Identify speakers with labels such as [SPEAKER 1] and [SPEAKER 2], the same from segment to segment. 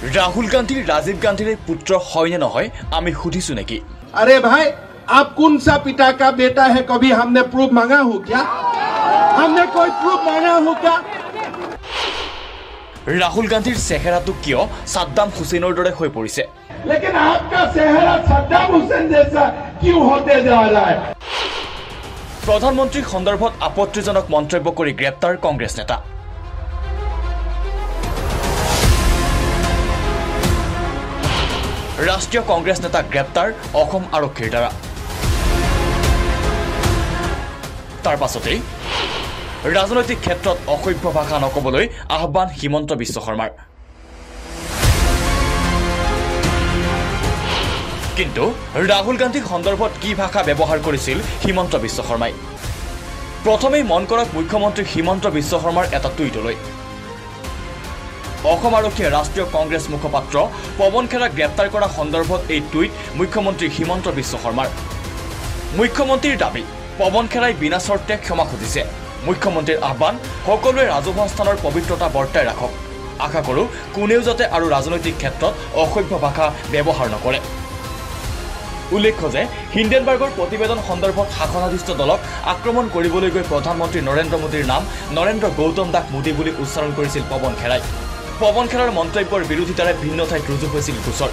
[SPEAKER 1] ৰাহুল গান্ধীৰ ৰাজীব গান্ধীৰ পুত্ৰ হয় নে নহয় আমি সুধিছো নেকি?
[SPEAKER 2] আরে ভাই আপ কোন সা পিতা কা বেটা হে কবি হামনে প্রুফ মাঙা হু কিয়া? হামনে কই প্রুফ মাঙা হু কিয়া?
[SPEAKER 1] রাহুল গান্ধীর চেহারাটো কিয় সাদ্দাম হুছেইনৰ দৰে হৈ পৰিছে?
[SPEAKER 2] লেকিন আপকা চেহাৰা সাদ্দাম হুসেন জেসা কিউ হতে যা ৰায়
[SPEAKER 1] প্ৰধানমন্ত্ৰী সন্দৰ্ভত আপত্তিজনক মন্তব্য কৰি গ্ৰেপ্তাৰ কংগ্ৰেছ নেতা। ৰাষ্ট্ৰীয় কংগ্ৰেছ নেতা গ্ৰেপ্তাৰ অসম আৰক্ষীৰ দ্বাৰা। তাৰ পাছতেই ৰাজনৈতিক ক্ষেত্ৰত অসভ্য ভাষা নকবলৈ আহ্বান হিমন্ত বিশ্ব শৰ্মাৰ। কিন্তু ৰাহুল গান্ধীক সন্দৰ্ভত কি ভাষা ব্যৱহাৰ কৰিছিল হিমন্ত বিশ্ব শৰ্মাই? প্ৰথমেই মন কৰক মুখ্যমন্ত্ৰী হিমন্ত বিশ্ব শৰ্মাৰ এটা টুইটলৈ। অসম আৰক্ষীয়ে ৰাষ্ট্ৰীয় কংগ্ৰেছ মুখপাত্ৰ পৱন খেৰাক গ্ৰেপ্তাৰ কৰা সন্দৰ্ভত এই টুইট মুখ্যমন্ত্ৰী হিমন্ত বিশ্ব শৰ্মাৰ। মুখ্যমন্ত্ৰীৰ দাবী পৱন খেৰাই বিনা চৰ্তে ক্ষমা খুজিছে। মুখ্যমন্ত্ৰীৰ আহ্বান সকলোৱে ৰাজহুৱা স্থানৰ পবিত্ৰতা বৰ্তাই ৰাখক। আশা কৰোঁ কোনেও যাতে আৰু ৰাজনৈতিক ক্ষেত্ৰত অসভ্য ভাষা ব্যৱহাৰ নকৰে। উল্লেখ্য যে হিণ্ডেনবাৰ্গৰ প্ৰতিবেদন সন্দৰ্ভত শাসনাধিষ্ঠ দলক আক্ৰমণ কৰিবলৈ গৈ প্ৰধানমন্ত্ৰী নৰেন্দ্ৰ মোদীৰ নাম নৰেন্দ্ৰ গৌতম দাস মোদী বুলি উচ্চাৰণ কৰিছিল পৱন খেৰাই পৱন খেৰাৰ মন্তব্যৰ বিৰোধিতাৰে ভিন্ন ঠাইত ৰুজু হৈছিল গোচৰ।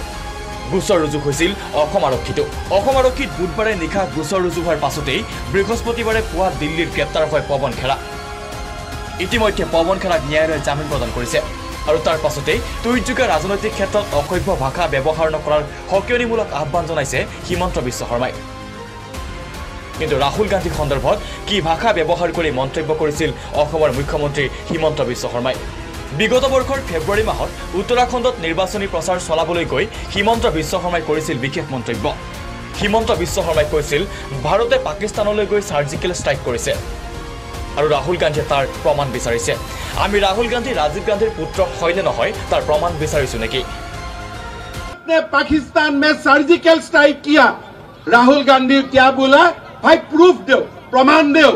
[SPEAKER 1] গোচৰ ৰুজু হৈছিল অসম আৰক্ষীতো অসম আৰক্ষীত বুধবাৰে নিশা গোচৰ ৰুজু হোৱাৰ পাছতেই বৃহস্পতিবাৰে পুৱা দিল্লীত গ্ৰেপ্তাৰ হয় পৱন খেৰা ইতিমধ্যে পৱন খেৰাক ন্যায়ালয়ে জামিন প্ৰদান কৰিছে আৰু তাৰ পাছতেই টুইটযোগে ৰাজনৈতিক ক্ষেত্ৰত অসভ্য ভাষা ব্যৱহাৰ নকৰাৰ সকিয়নিমূলক আহ্বান জনাইছে হিমন্ত বিশ্ব শৰ্মাই। কিন্তু ৰাহুল গান্ধী সন্দৰ্ভত কি ভাষা ব্যৱহাৰ কৰি মন্তব্য কৰিছিল অসমৰ মুখ্যমন্ত্ৰী হিমন্ত বিশ্ব শৰ্মাই? বিগত বৰ্ষৰ ফেব্ৰুৱাৰী মাহত উত্তৰাখণ্ডত নিৰ্বাচনী প্ৰচাৰ চলাবলৈ গৈ হিমন্ত বিশ্ব শৰ্মাই কৰিছিল বিশেষ মন্তব্য। হিমন্ত বিশ্ব শৰ্মাই কৈছিল ভাৰতে পাকিস্তানলৈ গৈ চাৰ্জিকেল ষ্ট্ৰাইক কৰিছে আৰু ৰাহুল গান্ধীয়ে তাৰ প্ৰমাণ বিচাৰিছে। আমি ৰাহুল গান্ধী ৰাজীৱ গান্ধীৰ পুত্ৰ হয় নে নহয় তাৰ প্ৰমাণ বিচাৰিছো নেকি?
[SPEAKER 2] পাকিস্তান মে চাৰ্জিকেল ষ্ট্ৰাইক কিয়া। ৰাহুল গান্ধী কিয়া বোলা? ভাই প্ৰুফ দেও প্ৰমাণ দেও।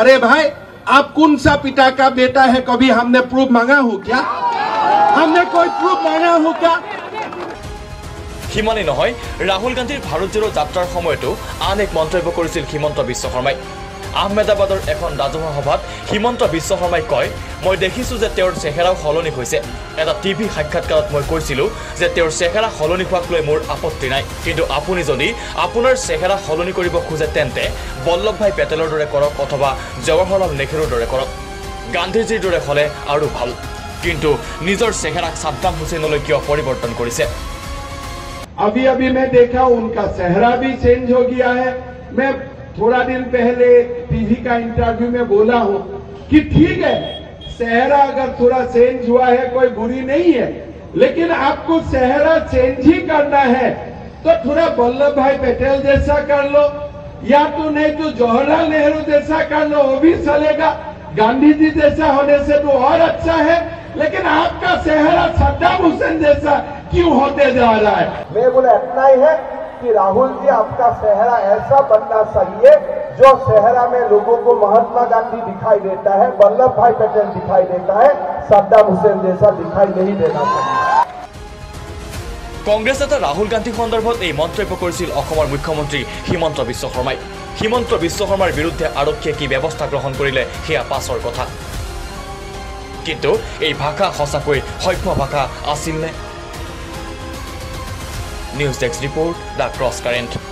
[SPEAKER 2] আৰে ভাই आप कौन सा पिता का बेटा है कभी हमने प्रूफ मांगा हो क्या हमने कोई प्रूफ मांगा हो क्या
[SPEAKER 1] সিমানেই নহয় ৰাহুল গান্ধীৰ ভাৰত জোৰো যাত্ৰাৰ সময়তো আন এক মন্তব্য কৰিছিল হিমন্ত বিশ্ব শৰ্মাই আহমেদাবাদৰ এখন ৰাজহুৱা সভাত হিমন্ত বিশ্ব শৰ্মাই কয় মই দেখিছোঁ যে তেওঁৰ চেহেৰাও সলনি হৈছে এটা টিভি সাক্ষাৎকাৰত মই কৈছিলোঁ যে তেওঁৰ চেহেৰা সলনি হোৱাক লৈ মোৰ আপত্তি নাই কিন্তু আপুনি যদি আপোনাৰ চেহেৰা সলনি কৰিব খোজে তেন্তে বল্লভ ভাই পেটেলৰ দৰে কৰক অথবা জৱাহৰলাল নেহৰুৰ দৰে কৰক গান্ধীজীৰ দৰে হ'লে আৰু ভাল কিন্তু নিজৰ চেহেৰাক ছাদ্দাম হুছেইনলৈ কিয় পৰিৱৰ্তন কৰিছে
[SPEAKER 2] अभी अभी मैं देखा उनका चेहरा भी चेंज हो गया है मैं थोड़ा दिन पहले टीवी का इंटरव्यू में बोला हूँ कि ठीक है चेहरा अगर थोड़ा चेंज हुआ है, कोई बुरी नहीं है, लेकिन आपको चेहरा चेंज ही करना है तो थोड़ा वल्लभ भाई पटेल जैसा कर लो, या तो नहीं तो जवाहरलाल नेहरू जैसा कर लो, वो भी चलेगा गांधी जी जैसा होने से तो और अच्छा है, लेकिन आपका चेहरा सद्दाम हुसैन जैसा क्यों होते जा रहा है?
[SPEAKER 3] मैं बोला, इतना ही है कि राहुल जी आपका चेहरा ऐसा बनना चाहिए जो चेहरा में लोगों को महात्मा गांधी दिखाई देता है वल्लभ भाई पटेल दिखाई देता है सद्दाम हुसैन जैसा दिखाई नहीं देना चाहिए
[SPEAKER 1] কংগ্ৰেছ নেতা ৰাহুল গান্ধী সন্দৰ্ভত এই মন্তব্য কৰিছিল অসমৰ মুখ্যমন্ত্ৰী হিমন্ত বিশ্ব শৰ্মাই হিমন্ত বিশ্ব শৰ্মাৰ বিৰুদ্ধে আৰক্ষীয়ে কি ব্যৱস্থা গ্ৰহণ কৰিলে সেয়া পাছৰ কথা কিন্তু এই ভাষা সঁচাকৈ সভ্য ভাষা আছিল নে news desk report the cross current